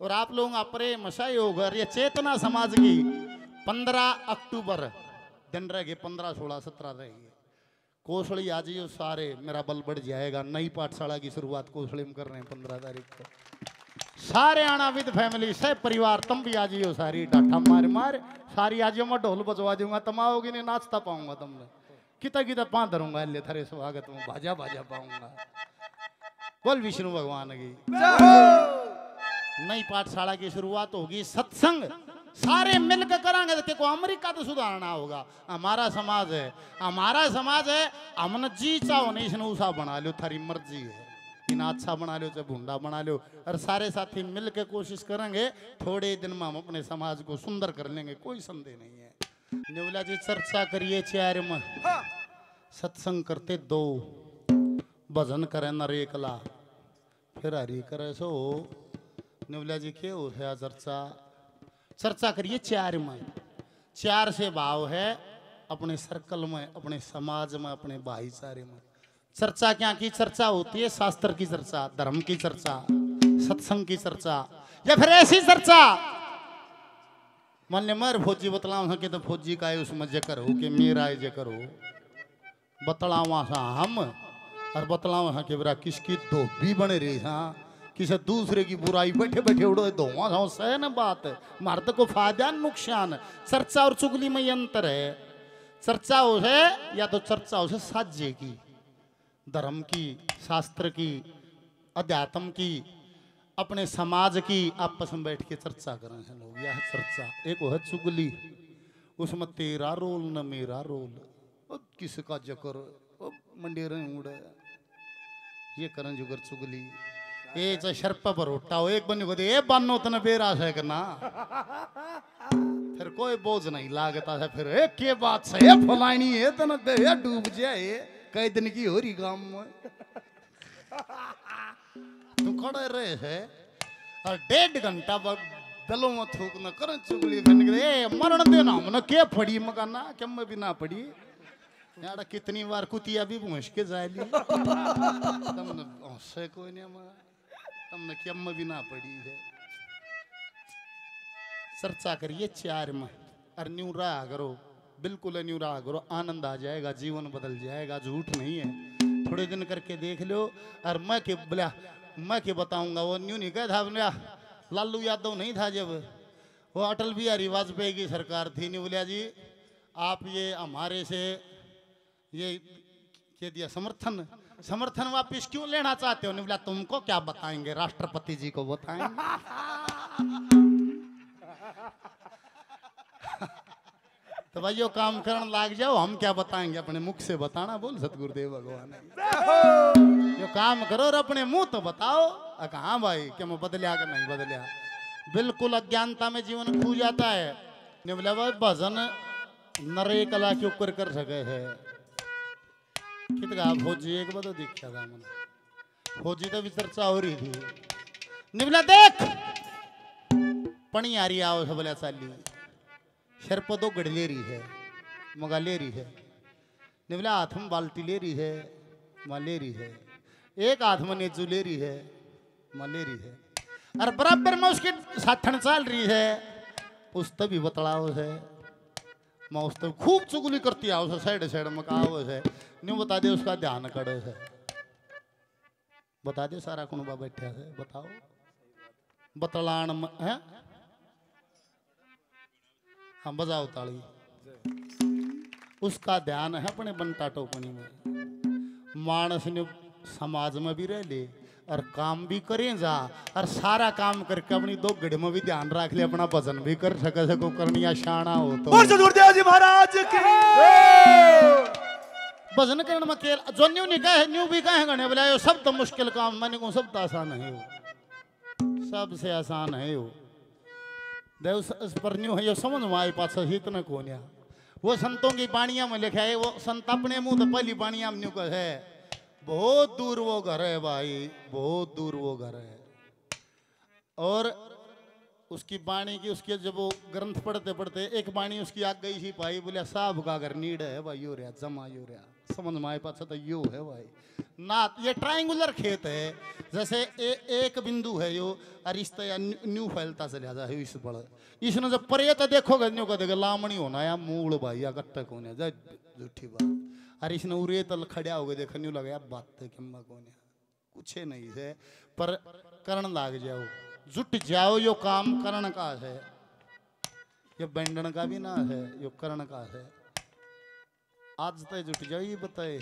और आप लोगों का प्रेम, सहयोग ये चेतना समाज की पंद्रह अक्टूबर, दिन रहेगी पंद्रह, सोलह, सत्रह रहेगी। कोसड़ी आज ही सारे, मेरा बल बढ़ जाएगा। नई पाठशाला की शुरुआत कोसड़ी में कर रहे हैं पंद्रह तारीख को। सारे आना विद फैमिली, सब परिवार, तुम भी आज हो सारी डाठा मार मार, सारी आज मैं ढोल बजवा दूँगा। तुम आओगी नहीं नाचता पाऊँगा तुमने। किता किता पा धरूँगा ले थारे स्वागत में बाजा बाजा पाऊँगा। बोल विष्णु भगवान की। नई पाठशाला की शुरुआत होगी सत्संग। सारे मिलकर करांगे तो देखो अमेरिका तो सुधारना होगा। हमारा समाज है हमारा समाज है हमने जी चाहो नहीं इसने उषा बना लो थारी मर्ज़ी है। इना अच्छा बना लो चाहे भूडा बना लो और सारे साथी मिल के कोशिश करेंगे थोड़े दिन में हम अपने समाज को सुंदर कर लेंगे कोई संदेह नहीं है। निवला जी चर्चा करिए चार में। सत्संग करते दो भजन करे नर एकला फिर हरी करे सो। निवला जी के है चर्चा। चर्चा करिए, चार में। चार से भाव है, अपने सर्कल में, अपने समाज में, अपने भाईचारे में। चर्चा क्या की? चर्चा होती है शास्त्र की चर्चा, धर्म की चर्चा, सत्संग की चर्चा, या फिर ऐसी चर्चा। मान ले मर फौजी बतलाऊ कि तो फौजी का उसमें जकर हो कि मेरा जकर हो। बतलावा हम, और बतलावा है कि बरा किसकी धोबी बने रही हाँ। किसी दूसरे की बुराई बैठे बैठे उड़ो धोवा सा सह न बात मर्द को फ़ायदा, नुकसान। चर्चा और चुगली में अंतर है। चर्चा हो है या तो चर्चा हो साज्य की, धर्म की, शास्त्र की, अध्यात्म की, अपने समाज की, आपस में बैठ के चर्चा करें। हैं लोग यह चर्चा, एक है चुगली। उसमें तेरा रोल न मेरा रोल। अब किसका जकर? अब मंडेरे उड़े। ये करें जुगर चुगली। फिर कोई बोझ नहीं लागता है, फिर, ए, के बात से? है दे डूब जाए कई दिन की तू खड़े रहे है, और डेढ़ घंटा बाद गलों में थूक न कर, चुगली मरण देना के फड़ी मकाना क्या मैं भी ना पड़ी यार, कितनी बार कुतिया भी भूस के जाली तुमने हंसे कोई नहीं मैं भी ना पड़ी है। चर्चा करिए चार में। और न्यू रहा करो, बिल्कुल न्यू रहा करो, आनंद आ जाएगा, जीवन बदल जाएगा, झूठ नहीं है। थोड़े दिन करके देख लो और मैं के बोला, मैं के बताऊँगा, वो न्यू नहीं कहा था लालू यादव नहीं था जब? वो अटल बिहारी वाजपेयी की सरकार थी नहीं बोलिया जी, आप ये हमारे से ये कह दिया समर्थन समर्थन वापिस क्यों लेना चाहते हो? नहीं बोला तुमको क्या बताएँगे? राष्ट्रपति जी को बताएँगे। तो भाई यो काम करने लाग जाओ, हम क्या बताएँगे? अपने मुख से बताना बोल, सतगुरुदेव भगवान यो काम करो और अपने मुँह तो बताओ। हाँ भाई, क्या मैं बदलिया कि नहीं बदलिया? बिल्कुल अज्ञानता में जीवन खू जाता है। बोला भाई, भजन नरे कला के ऊपर कर सके है। कितना फौजी एक बार तो था मैंने। फौजी तो भी चर्चा हो रही थी निबला देख! पणी आ रही आओ सब बोला साली सर पर दो ले रही है, मगा ले रही है। निबला हाथ में बाल्टी ले रही है माँ ले रही है। एक हाथ में नेजू ले रही है माँ ले रही है। और बराबर में उसकी साथन चल रही है, उस तभी बतलाव है। माँ उस तब खूब चुगली करती उसे साइड साइड में कहा है। न्यू बता दे, उसका ध्यान करे है बता दे, सारा कुनबा बैठा है, बताओ। बतलान है? हाँ बजाओ ताली उसका ध्यान है अपने बनता टोपनी में। मानस ने समाज में भी रह ले, और काम भी करें जा, और सारा काम करके अपनी दो गढ़ में भी ध्यान रख ले, अपना भजन भी कर सके सको करनिया शाना हो तो। जी महाराज भजन करने में केल जो न्यू नहीं कहे न्यू भी कहे गणे? बोला यो सब तो मुश्किल काम, मैंने को सब तो आसान है हो सबसे आसान है हो देव पर न्यू है यो, समझ में आई पास इतना कौन या वो संतों की बाणिया में लिखा है, वो संत अपने मुँह तो पहली बाणिया में न्यू का है, बहुत दूर वो घर है भाई, बहुत दूर वो घर है। और उसकी बाणी की, उसके जब वो ग्रंथ पढ़ते पढ़ते एक बाणी उसकी आग गई थी, भाई, बोले, साहब का घर नीड है, भाई, यो रहा जमा यो रहा समझ में आए पाछा तो यो है भाई। ना ये ट्रायंगुलर खेत है। जैसे ए, एक बिंदु है यो और इस तरह न्यू फैलता चला जा है इस पर इसने जब परे तो देखोगे न्यू का देखो लामणी होना या मूल भाई या कट्टक होने जा झूठी बात। और इसने उरे तल खड़ा हो गए देखो न्यू लगा बात है किम्मा कौन कुछ नहीं है पर करण लाग जाओ। जुट जाओ यो काम करण का है। ये बैंडन का भी ना है यो करण का है। आज तो जुट जाओ बताए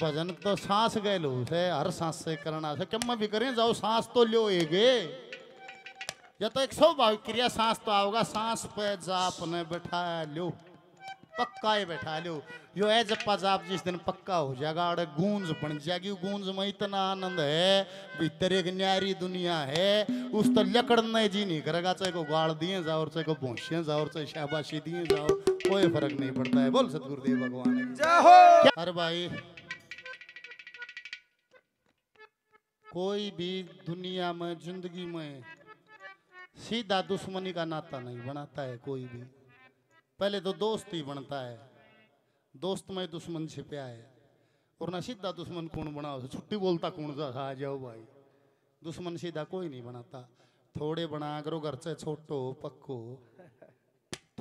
भजन तो सांस गए लो, है, हर सांस से करना है। क्या भी करें, जाओ सांस तो लो एगे या तो एक स्वाभाविक क्रिया, सांस तो आओगा, सांस पे जाप ने बैठा लो पक्का ही बैठा लो। यो है जप्पा जाप जिस दिन पक्का हो जाएगा और गूंज बन जाएगी गूंज में इतना आनंद है भीतर एक न्यारी दुनिया है उस तो लकड़ने जी नहीं करेगा चाहे को गाड़ दिए जाओ चाहे को भूसिए जाओ चाहे शाबाशी दिए जाओ कोई फ़र्क नहीं पड़ता है। बोल सतगुरुदेव भगवान। हो! अरे भाई कोई भी दुनिया में ज़िंदगी में सीधा दुश्मनी का नाता नहीं बनाता है कोई भी। पहले तो दोस्त ही बनता है। दोस्त में दुश्मन छिपया है। और ना सीधा दुश्मन कौन बनाओ? छुट्टी बोलता कौन सा? आ जाओ भाई। दुश्मन सीधा कोई नहीं बनाता। थोड़े बना करो घर से छोटो, पक्को,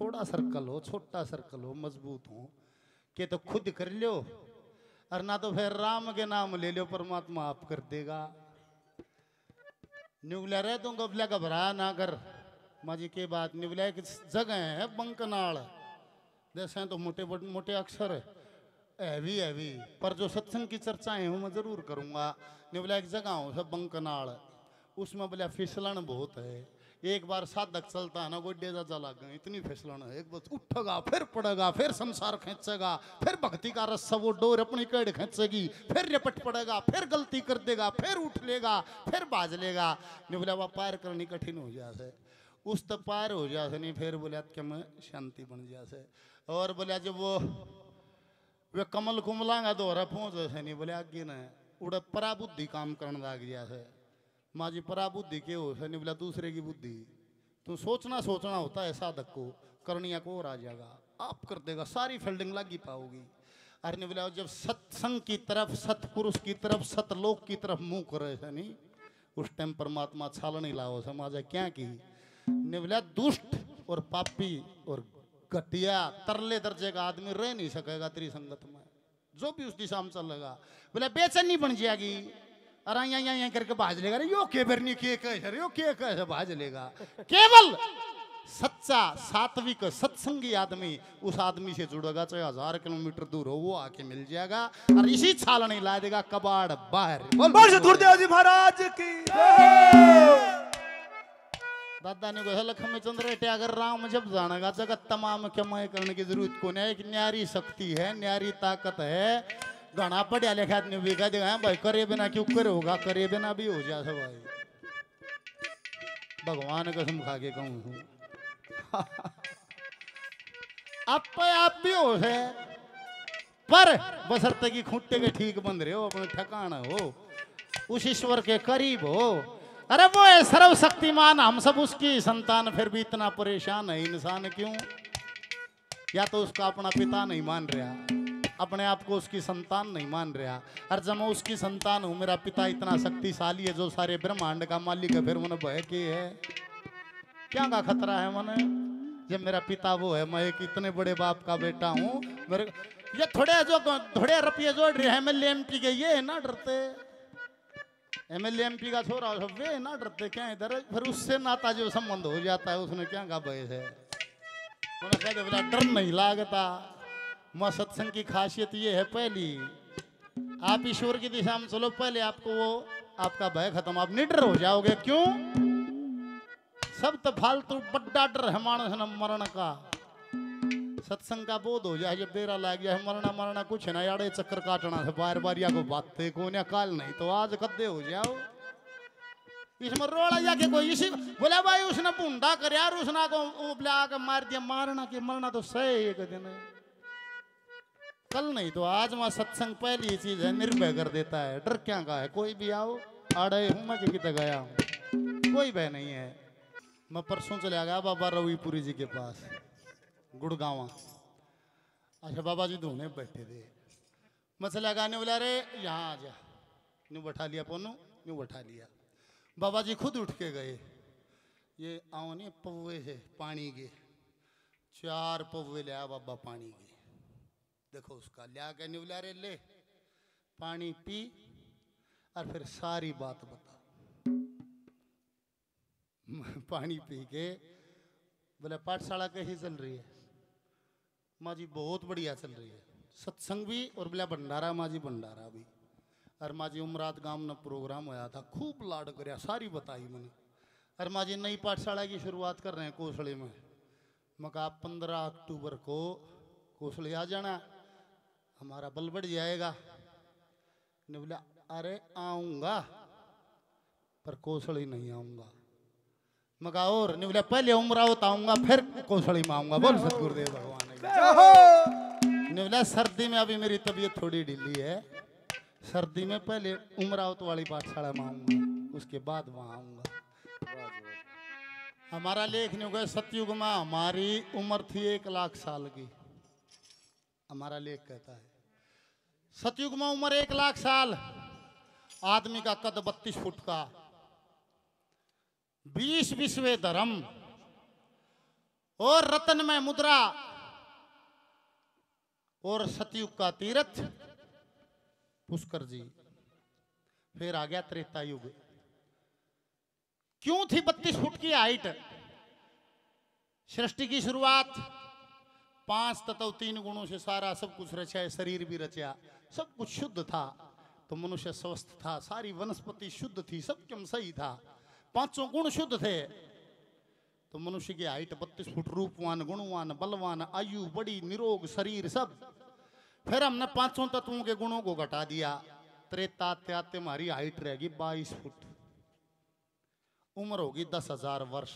थोड़ा सर्कल हो, छोटा सर्कल हो, मज़बूत हो, के तो खुद कर लो। और ना तो फिर राम के नाम ले लो, परमात्मा आप कर देगा। न्यूगला रह दूँगा गबला घबरा ना कर। माजी के बात एक जगह है? बंकनाल जैसे तो मोटे मोटे अक्षर है। हैवी हैवी पर जो सत्संग की चर्चाएँ हैं, वो मैं ज़रूर करूँगा। एक जगह हो, सब बंकनाल उसमें बोले फिसलन बहुत है। एक बार साधक चलता है ना गोड्डे डेजा चला गए। इतनी फिसलन है। एक बार उठेगा, फिर पड़ेगा, फिर संसार खींचेगा, फिर भक्ति का रस्सा, वो डोर अपनी कड़ खींचेगी। फिर रिपट पड़ेगा, फिर गलती कर देगा, फिर उठ लेगा, फिर बाज लेगा। नहीं बोला वह पार करनी कठिन हो जाए उस तक पार हो जाए नहीं, फिर बोला कि मैं शांति बन जाए और बोलिया जब वो, वे कमल कुमलांगा दोहरा पहुँच से नहीं, बोले, आगे न उड़ा पराबुद्धि काम करने लग गया है माँ जी, पराबुद्धि के हो से नहीं, बोला, दूसरे की बुद्धि। तुम सोचना सोचना होता है, साधक को करनिया को और आ जाएगा। आप कर देगा, सारी फील्डिंग लगी पाओगी। अरे नहीं, बोला जब सत्संग की तरफ़, सतपुरुष की तरफ़, सतलोक की तरफ़ मुँह करे है नहीं, उस टाइम परमात्मा छाल नहीं लाओ समाज है क्या की? ने बोला दुष्ट और पापी और घटिया तरले दर्जे का आदमी रह नहीं सकेगा तेरी संगत में। जो भी उस दिशा में चलेगा। बोले बेचैनी बन जाएगी। अरे यहाँ यहाँ यहाँ करके भाज लेगा। यो के बेरनी के कैसे यो के कैसे भाज लेगा। केवल सच्चा सात्विक सत्संगी आदमी उस आदमी से जुड़ेगा चाहे हज़ार किलोमीटर दूर हो वो आके मिल जाएगा। और इसी छाल नहीं ला देगा कबाड़ बाहर। बोल बोल महाराज की। दादा ने कहा लक्ष्मी चंद्र अगर राम, जब जानेगा जगत तमाम कमाई करने की ज़रूरत को नहीं एक न्यारी शक्ति है, न्यारी ताकत है। घना पढ़िया लिखा भाई, करे बिना क्यों करे होगा? करे बिना भी हो जाए भाई। भगवान कसम खा के कहूँ आप आप भी हो है। पर बसरते की खूंटे के ठीक बंद रहे हो, अपने ठिकाना हो। उस ईश्वर के करीब हो। अरे वो है सर्वशक्तिमान, हम सब उसकी संतान, फिर भी इतना परेशान है इंसान क्यों? या तो उसका अपना पिता नहीं मान रहा, अपने आप को उसकी संतान नहीं मान रहा। और जब मैं उसकी संतान हूँ, मेरा पिता इतना शक्तिशाली है, जो सारे ब्रह्मांड का मालिक है, फिर मैंने भय के है। क्या का खतरा है मैंने? जब मेरा पिता वो है, मैं एक इतने बड़े बाप का बेटा हूँ, मेरे ये थोड़े जो थोड़े रुपये जोड़ रहे हैं पी के, ये है ना डरते। एम एल एम पी का छोरा वे ना डरते, क्या इधर फिर उससे नाता जो संबंध हो जाता है, उसने क्या कहा भय है डर नहीं लागता, मैं सत्संग की खासियत ये है पहली, आप ईश्वर की दिशा में चलो, पहले आपको वो, आपका भय खत्म, आप निडर हो जाओगे, क्यों? सब तो फालतू बड्डा डर है मानस न मरण का। सत्संग का बोध हो जाए, जब बेरा लग जाए, मरना मरना कुछ है ना यारे चक्कर काटना है बार बार या को बातें को ना काल नहीं तो आज कद्दे हो जाओ। इसमें रोड़ा जाके कोई इसी, बोला भाई, उसने भूंडा कर यार, उसने को उबला के मार दिया, मारना के मरना तो सही एक दिन। है कल नहीं तो आज वहाँ सत्संग पहली चीज़ है, निर्भय कर देता है, डर क्या का है? कोई भी आओ, आड़े हूँ मैं कितने गया हूँ। कोई भय नहीं है। मैं परसों चले गया, बाबा रविपुरी जी के पास। गुड़गावा। अच्छा बाबा जी धोने बैठे थे मसला गाने वाला रे, यहाँ आ जा। न्यू बैठा लिया पोनू, न्यू बैठा लिया। बाबा जी खुद उठ के गए। ये आओ नहीं पौवे है, पानी के। चार पौवे लिया बाबा पानी के। देखो उसका लिया के न्यूला रे, ले। पानी पी, और फिर सारी बात बता। पानी पी के, बोले, पाठशाला कैसी चल रही है? माँ जी, बहुत बढ़िया चल रही है। सत्संग भी और बोला भंडारा, माँ जी, भंडारा भी। और माँ जी उमरात गाँव में प्रोग्राम होया था, खूब लाड करया, सारी बताई मैंने। और माँ जी, नई पाठशाला की शुरुआत कर रहे हैं कोसले में। मका पंद्रह अक्टूबर को कोसले आ जाना, हमारा बल बढ़ जाएगा। ने बोला, अरे आऊँगा, पर कौशली नहीं आऊँगा। मगा और ने बोला पहले उमरावत आऊँगा फिर कौशली में आऊँगा। बोल सतगुरुदेव भगवान बोला सर्दी में अभी मेरी तबीयत थोड़ी ढीली है। सर्दी में पहले उमरावत वाली पाठशाला में आऊँगा उसके बाद वहाँ आऊँगा। हमारा लेख नहीं गए सतयुग में हमारी उम्र थी एक लाख साल की। हमारा लेख कहता है सतयुग में उम्र एक लाख साल आदमी का कद बत्तीस फुट का। बीस विश्व धर्म। और रतन में मुद्रा। और सतयुग का तीर्थ। पुष्कर जी, फिर आ गया त्रेता युग। क्यों थी बत्तीस फुट की हाइट? सृष्टि की शुरुआत। पाँच तत्व, तीन गुणों से सारा सब कुछ रचा है, शरीर भी रचा। सब कुछ शुद्ध था। तो मनुष्य स्वस्थ था, सारी वनस्पति शुद्ध थी, सब क्यों सही था। पाँचों गुण शुद्ध थे। तो मनुष्य की हाइट बत्तीस फुट रूपवान गुणवान बलवान आयु, बड़ी, निरोग, शरीर, सब। फिर हमने पाँचों तत्वों के गुणों को घटा दिया। त्रेता आते हमारी हाइट रहेगी बाईस फुट। उम्र होगी दस हज़ार वर्ष।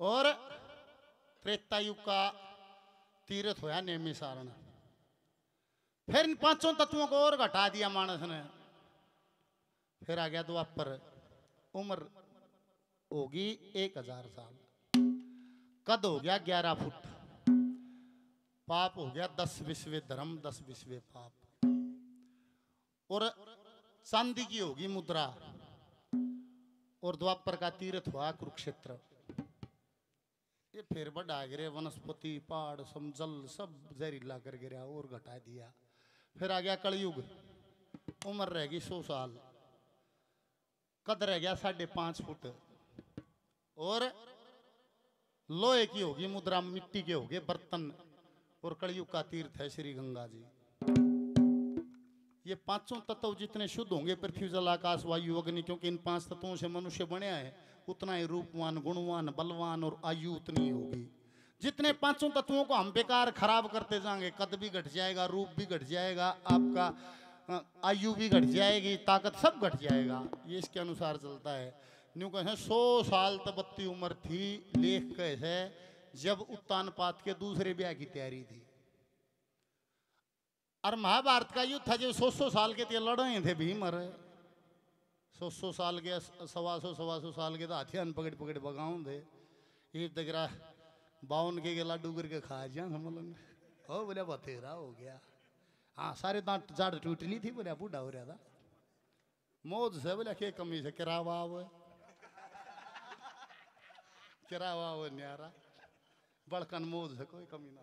और त्रेता युग का तीर्थ होया नेमी सारण। फिर इन पाँचों तत्वों को और घटा दिया मानस ने। फिर आ गया द्वापर। उम्र होगी एक हज़ार साल। कद हो गया ग्यारह फुट। पाप हो गया दस विश्व धर्म, दस विश्व पाप। और चांदी की होगी मुद्रा। और द्वापर का तीर्थ हुआ कुरुक्षेत्र। ये फिर बढ़ा गिरे, वनस्पति, पहाड़, समजल, सब जहरीला कर गिरा, और घटा दिया। फिर आ गया कलयुग। उम्र रहेगी सौ साल। कद रह गया? साढ़े पाँच फुट। और लोहे की होगी, मुद्रा मिट्टी के होगे बर्तन। और कलयुग का तीर्थ है श्री गंगा जी। ये पाँचों तत्व जितने शुद्ध होंगे पृथ्वी जल आकाश, वायु, अग्नि, क्योंकि इन पाँच तत्वों से मनुष्य बने है, उतना ही रूपवान, गुणवान, बलवान और आयु उतनी होगी। जितने पाँचों तत्वों को हम बेकार, खराब करते जाएँगे, कद भी घट जाएगा, रूप भी घट जाएगा, आपका आयु भी घट जाएगी, ताकत सब घट जाएगा। ये इसके अनुसार चलता है। न्यू कहे, सौ साल तक बत्ती उम्र थी, लेख कैसे जब उत्तान पात के दूसरे ब्याह की तैयारी थी। और महाभारत का युद्ध था जो सौ सौ साल के थे, लड़े थे भीम अरे सौ सौ साल के, सवा सौ सवा सौ साल के तो हाथियान पकड़ पकड़ बगाऊं थे ये तक बावन के गेला डूगर के खा जा समझ हो बोले बथेरा हो गया। हाँ सारे दांत जाड़ टूट नहीं थी, बोले बूढ़ा हो रहा था। मौज से बोले, के कमी से किरावा वो किरावा वो न्यारा। बड़कन मौज से कोई कमी ना।